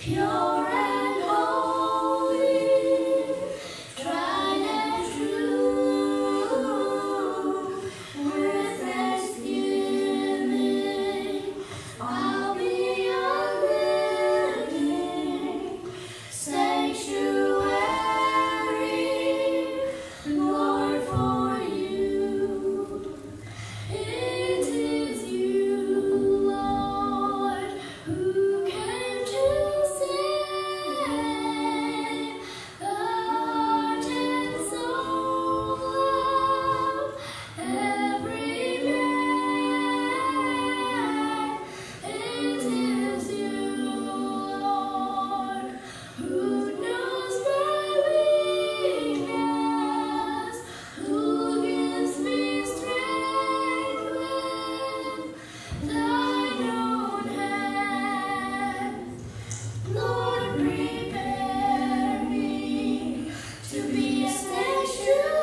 pure. stands true.